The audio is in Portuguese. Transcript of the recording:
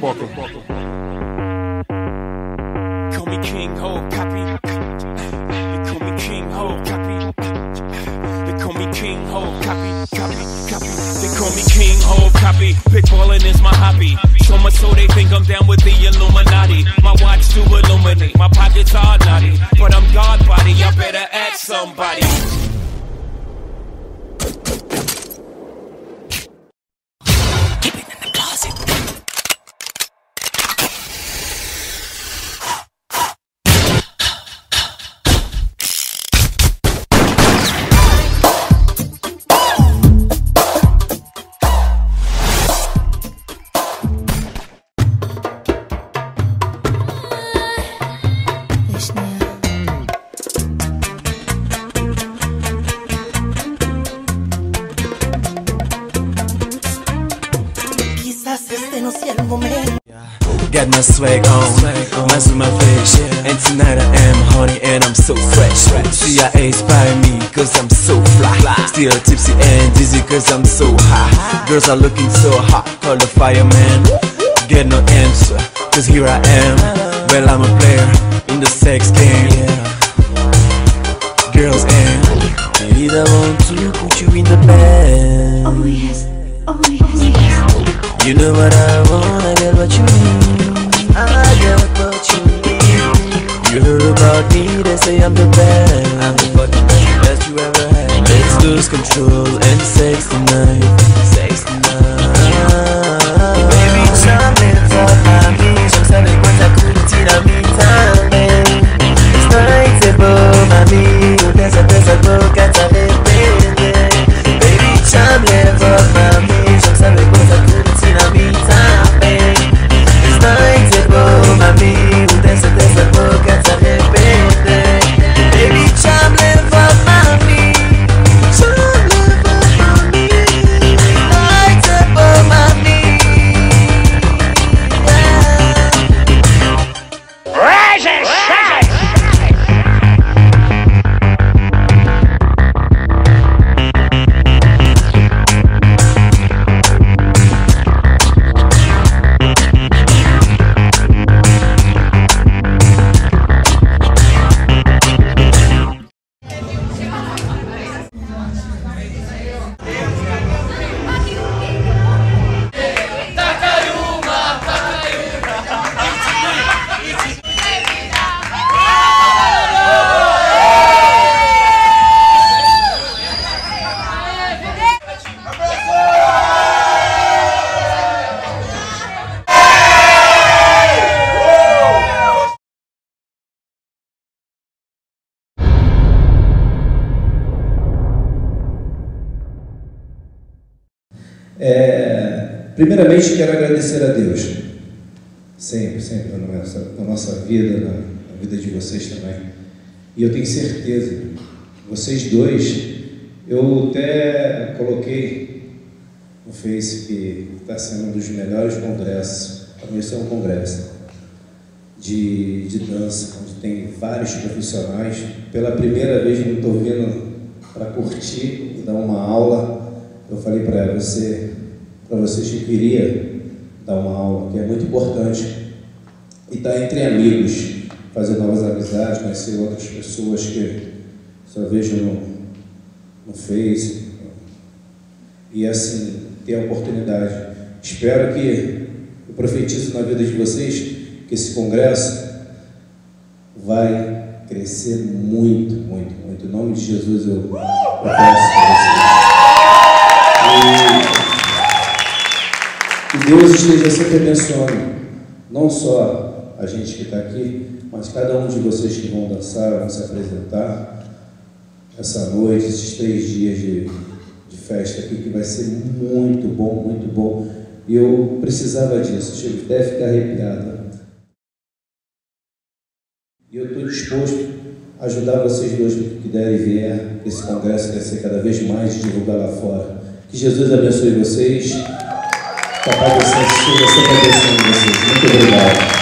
motherfucker. Call me King Ho, copy. They call me King Ho, copy. They call me King Ho, copy, copy, copy. They call me King Ho, copy. Pickballing is my hobby. So much so they think I'm down with the Illuminati. My watch do illuminate, my pockets are naughty. But I'm God body, I better ask somebody. Got my swag on, mais my vez And tonight I am honey and I'm so fresh. CIA spy me cause I'm so fly. Still tipsy and dizzy cause I'm so high. Girls are looking so hot, call the fireman. Get no answer, cause here I am. Well I'm a player in the sex game É, primeiramente, quero agradecer a Deus, sempre, sempre na nossa, na nossa vida, na, na vida de vocês também. E eu tenho certeza, vocês dois, eu até coloquei no Face que está sendo um dos melhores congressos, para mim é um congresso de, de dança, onde tem vários profissionais. Pela primeira vez não estou vindo para curtir dar uma aula. Eu falei para você, para vocês que queria dar uma aula, que é muito importante. E estar tá entre amigos, fazer novas amizades, conhecer outras pessoas que só vejo no, no Face. E assim, ter a oportunidade. Espero que eu profetizo na vida de vocês que esse congresso vai crescer muito, muito, muito. Em nome de Jesus eu, eu peço para vocês. E Deus esteja sempre abençoando, não só a gente que está aqui, mas cada um de vocês que vão dançar, vão se apresentar essa noite, esses três dias de, de festa aqui, que vai ser muito bom, muito bom. E eu precisava disso, chego até ficar arrepiado. E eu estou disposto a ajudar vocês dois que derem e vier, esse congresso crescer cada vez mais divulgar lá fora. Que Jesus abençoe vocês. Papai do Céu esteja sempre abençoando vocês. Muito obrigado.